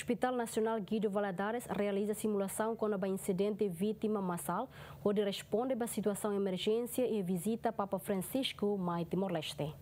Hospital Nacional Guido Valadares realiza simulação com a incidente vítima massal, onde responde à situação emergência e visita Papa Francisco, Mai Timor-Leste.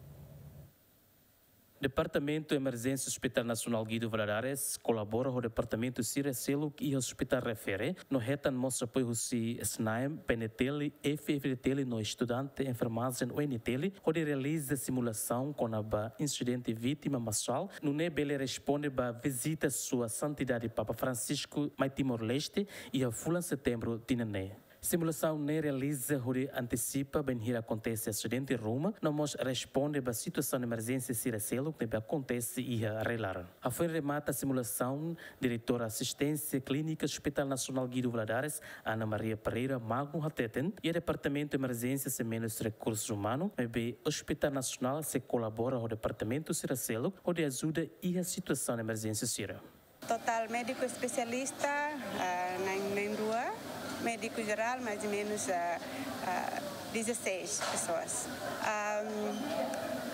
Departamento de Emergência Hospital Nacional Guido Valadares colabora com o Departamento Sira Selo e o Hospital Refere. No retan mostra apoio si SNAEM, PNTL, FFTL no estudante enfermagem UNTL, onde realiza simulação com a incidente vítima massal. No NEB ele responde a visita sua santidade Papa Francisco Mai Timor-Leste e a fulan setembro Tinané. Simulação nem realiza onde antecipa bem que acontece acidente em Roma, não mos responde à situação de emergência Ciracelo que acontece e a relar. A foi remata a simulação, diretora assistência clínica Hospital Nacional Guido Valadares, Ana Maria Pereira Mago Hateten, e o Departamento de Emergência e Menos Recursos Humanos, MEB Hospital Nacional se colabora o Departamento Ciracelo, onde ajuda e a situação de emergência Cira. Total médico especialista médico geral, mais ou menos uh, uh, 16 pessoas. Um,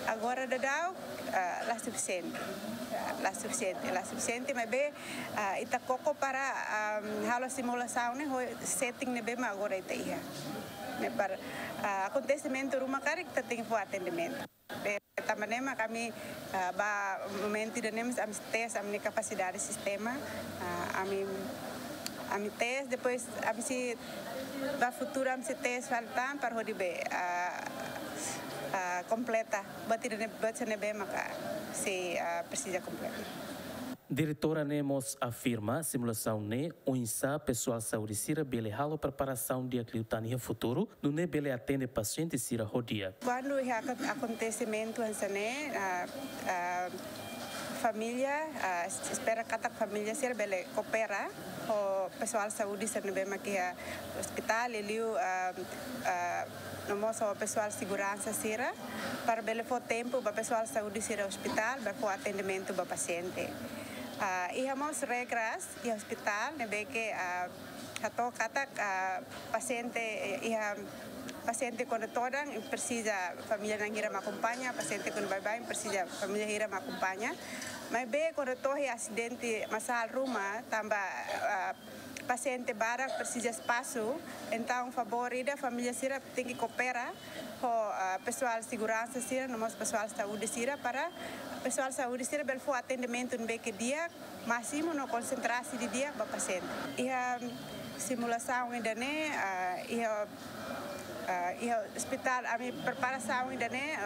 agora, da DAO, uh, lá suficiente. Lá suficiente, lá suficiente, mas bem, uh, ita coco para um, halo simulação, né, setting ne bem, agora ita ia. Né, para uh, acontecimento rumah que tem que atendimento. Também kami uh, ba momento de nemos am tes am capacidade sistema uh, ami ami tes depois ami si ba futuro am si tes faltan para hodi be uh, uh, completa. Batir ne batir be maka se uh, precisa completa. Diretora Nemos afirma simulação ne o insa pessoal saúde sira bele halo preparação de acliutania futuro. No ne bele atende paciente sira rodia. Quando acontecimento essa ne a, a família a, espera cada família ser bele coopera o pessoal saúde ser bem aqui a hospital ele a, a no moço o pessoal segurança sira para bele for tempo para pessoal saúde sira hospital para o atendimento para paciente. Uh, íamos regras e hospital, né, que uh, kato kata uh, paciente ia paciente quando toda precisa família ir me acompanha, paciente quando vai bem precisa família me acompanha. Mas bem quando torre acidente masal rumah tambah uh, paciente bara precisa espaço, então favor a família sira tem que cooperar com o pessoal segurança sira, no nosso pessoal de saúde sira para pessoal de saúde sira bel atendimento no que dia máximo no concentração de dia para paciente. E a simulação ainda né, e a e o hospital a minha preparação ainda né?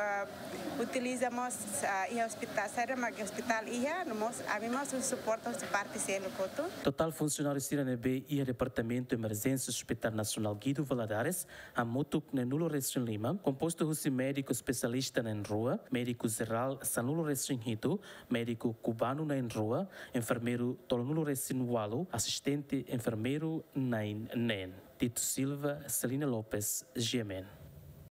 Utilizamos uh, e hospital será mas hospital ia nós a mim nós suportamos parte selo coto. Total funcionário CIRANB e departamento de emergência hospital nacional Guido Valadares a mutuk ne nulo restrição lima composto de médico especialista na rua médico geral sanulo restringido médico cubano na rua enfermeiro tolnulo resinualo assistente enfermeiro na nen Tito Silva Celina Lopes Gemen